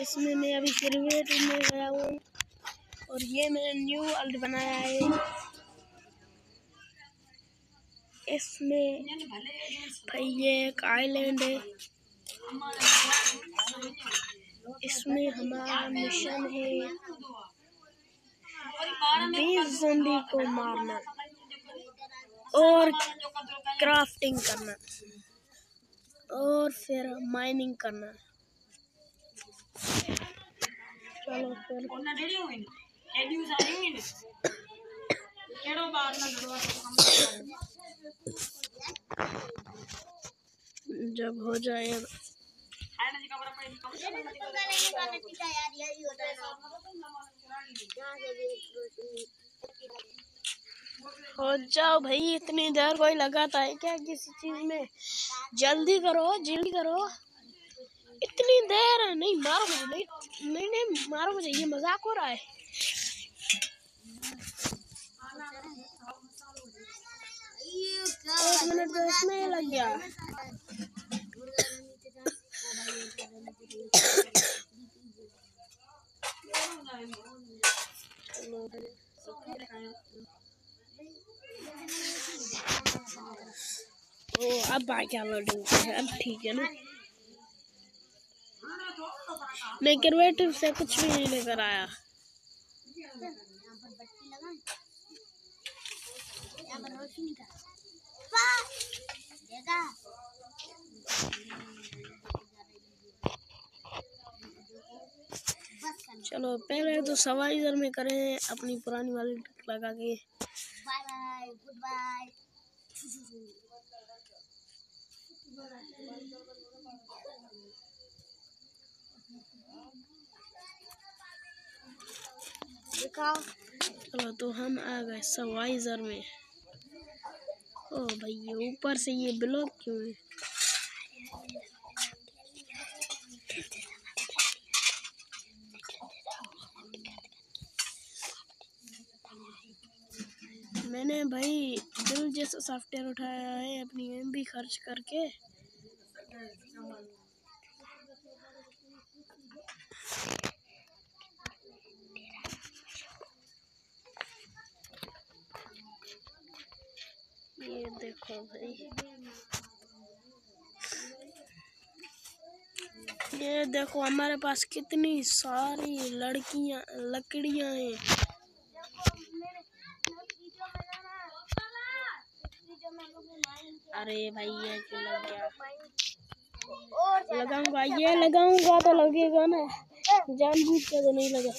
इसमें मैं अभी क्रिकेट में गया हूँ और ये मैंने न्यू वर्ल्ड बनाया है। इसमें भाई ये एक आइलैंड है। इसमें हमारा मिशन है बीस जम्बी को मारना और क्राफ्टिंग करना और फिर माइनिंग करना। जब हो जाए। हो जाओ भाई इतनी देर कोई लगाता है क्या किसी चीज़ में? जल्दी करो जल्दी करो। इतनी देर नहीं, मारो मुझे नहीं नहीं नहीं, मारो मुझे, ये मज़ाक हो रहा है। एक मिनट तो इसमें लग गया। ओ, अब आ क्या लोडिंग अब ठीक है ना? मैं क्रिएटिव से कुछ भी नहीं लेकर आया। चलो, पहले तो सवाइजर में करें अपनी पुरानी वाली ट्रिक लगा के। बाय बाय गुड बाय चलो तो हम आ गए सवाइजर में। ओ भाई ये ऊपर से ये ब्लॉक क्यों है? मैंने भाई दिल जैसा सॉफ्टवेयर उठाया है, अपनी एम खर्च करके। ये देखो भाई। ये देखो, हमारे पास कितनी सारी लड़कियाँ, लकड़ियाँ हैं। अरे भाई, ये क्यों लग गया? लगाऊँगा, ये लगाऊँगा तो लगेगा ना। जानबूझ के तो नहीं लगा।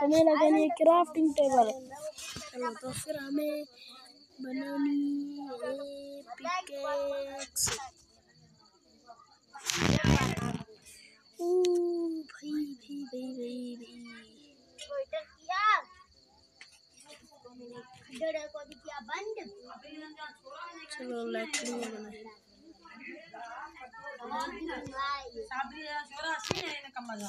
हमें लगानी है क्राफ्टिंग टेबल चलो तो फिर हमें बनानी है पिकेक्स ओ भाई भाई भाई भाई भाई किया को किया चलो लकड़ियाँ बनाए अब बनाए एक पिकेक्स एक कुल्हाड़ी अब ठीक है हमारी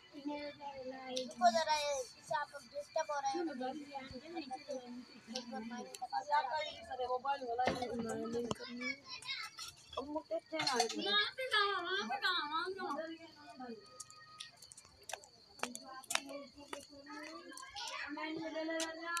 इसको जरा ये आप डिस्टर्ब हो रहे हैं माइनिंग करनी है। गाड़ी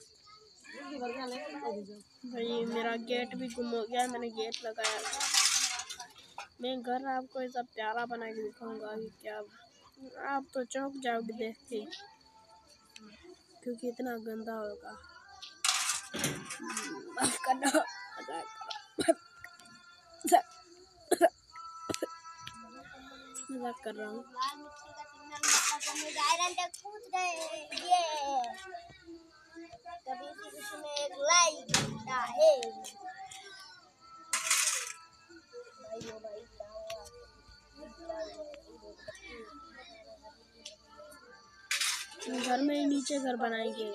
मेरा गेट भी गुम हो गया, मैंने गेट लगाया मैं घर आपको ऐसा प्यारा बना के दिखाऊँगा कि क्या आप तो चौंक जाओगे देख के क्योंकि इतना गंदा होगा। मज़ाक कर रहा हूँ। कभी किसी में एक लाइक है। भाई ओ भाई घर में नीचे घर बनाएँगे।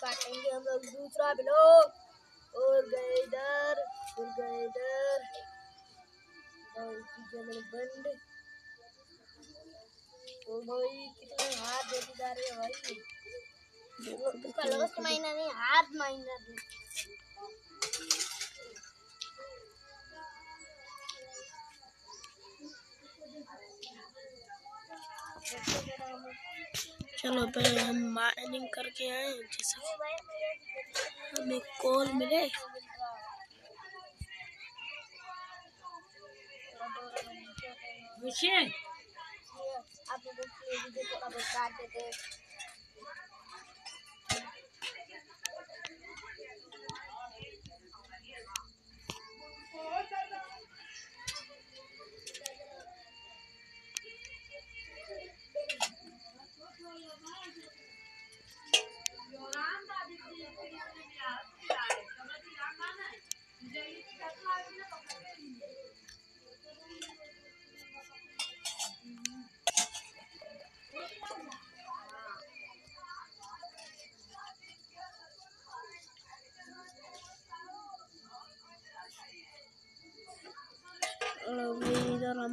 काटेंगे हम लोग। दूसरा ब्लॉक और गए इधर फिर गए इधर। और बंद। ओ भाई कितने हाथ देते जा रहे हैं भाई। इसका लास्ट महीना नहीं हाथ महीना दे चलो पहले हम माइनिंग करके आए जैसे हमें कॉल मिले। पूछिए। आप लोगों के वीडियो को अब काट देते हैं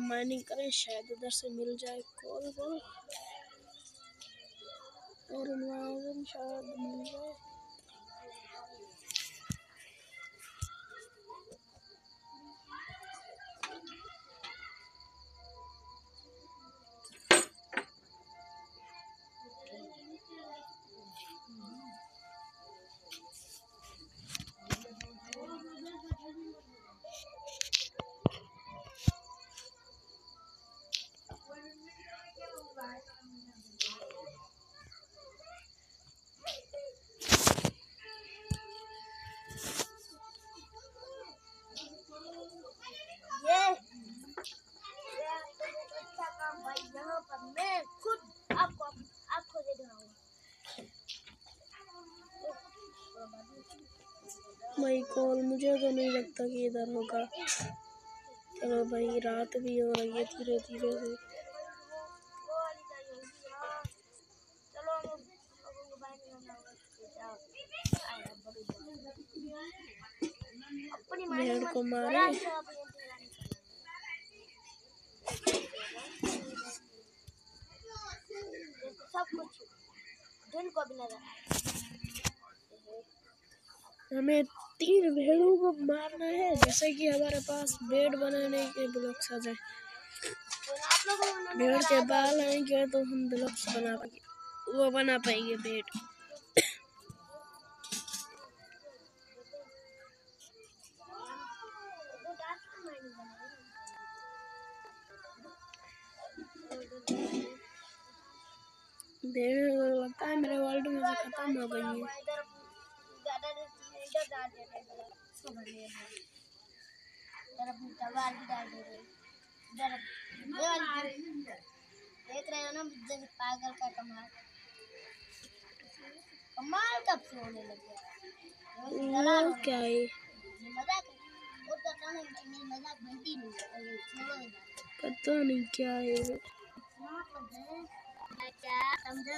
माइनिंग करें शायद उधर से मिल जाए कॉल वॉल और शायद मिल जाए। कॉल मुझे तो नहीं लगता कि इधर होगा चलो भाई, रात भी हो रही है धीरे धीरे से। को मारे। सब कुछ। को भी नज़र हमें तीन भेड़ों को मारना है, जैसे कि हमारे पास बेड बनाने के ब्लॉक्स आ जाए। भेड़ के बाल आएँगे तो हम ब्लॉक्स बना पाएँगे, वो बना पाएँगे बेड लगता है मेरे वर्ल्ड में खत्म हो गई है। इधर डाल दे रहे हैं इसको भर ले इधर अपनी तलवार भी डाल दे रहे इधर ये वाली देख रहे हो ना जैसे पागल का कमाल। कमाल कब से होने लग गया क्या है? मज़ाक वो तो कहने मेरी मज़ाक बनती नहीं है। पता नहीं क्या है। वो। क्या समझो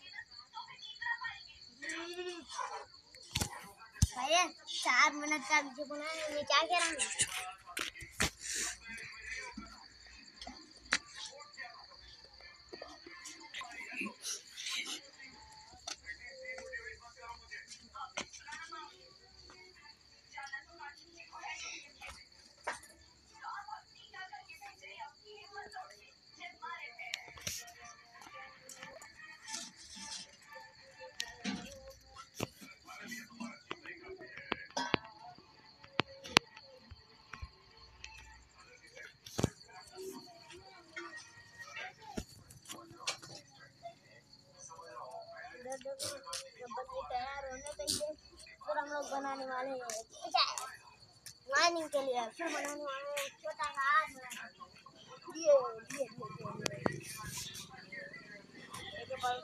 भैया सात मिनट का वीडियो बनाया में क्या कह रहा हूँ? बनाने वाले हैं। मॉर्निंग के लिए। फिर बनाने वाले हैं छोटा सा हाथ बनाना ये ये ये ये ये बाद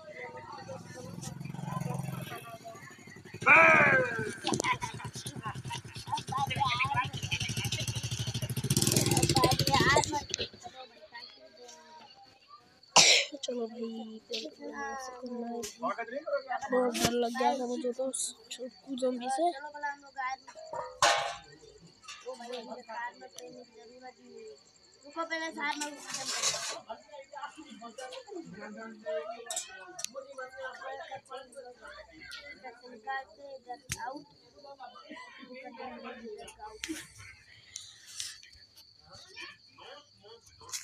चलो भाई पेड़ को ऐसे करना है भाई। बहुत डर लग गया था मुझे तो उस छोटू जम्बी से चलो भला हम लोग आज ओ भाई मुझे कार में ट्रेन की ज़रूरत नहीं है रुको पहले साथ में खत्म हूँ निकाल जम्बी से। आउट सामान स्टोर करने का यार लोग महीने में क्यों नहीं बना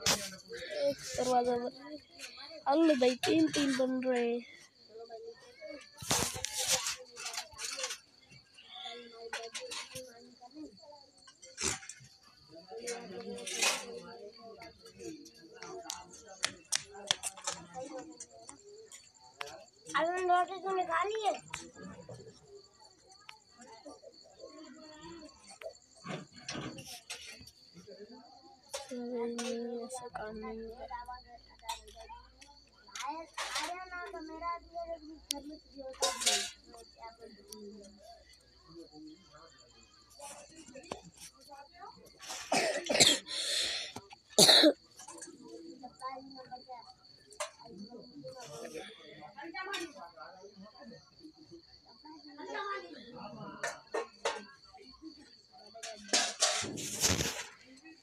एक दरवाज़ा बना अल्लाह भाई तीन तीन बन रहे अभी नोटिस तो निकाली है नहीं ऐसा काम नहीं है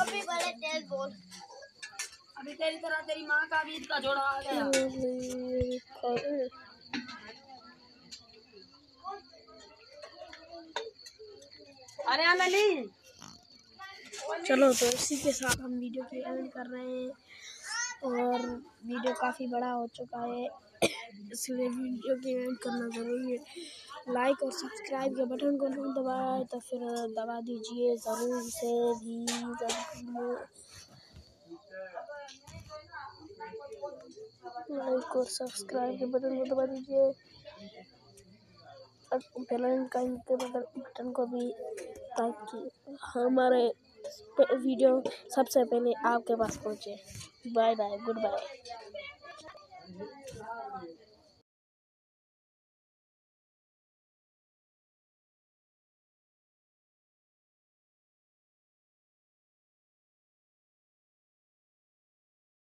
अभी बड़े तेज बोल। अभी तेरी तरह तेरी माँ का भी इसका जोड़ा आ गया। अरे अनली चलो तो इसी के साथ हम वीडियो की एंड कर रहे हैं। और वीडियो काफ़ी बड़ा हो चुका है। इसलिए वीडियो की एंड करना ज़रूरी है। लाइक और सब्सक्राइब के बटन को नहीं दबाए तो फिर दबा दीजिए, ज़रूर से भी लाइक और सब्सक्राइब के बटन को दबा दीजिए। बटन बटन को भी, ताकि हमारे वीडियो सबसे पहले आपके पास पहुँचे। Bye bye good bye